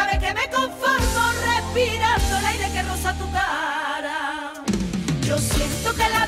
Sabes que me conformo respirando el aire que rosa tu cara. Yo siento que la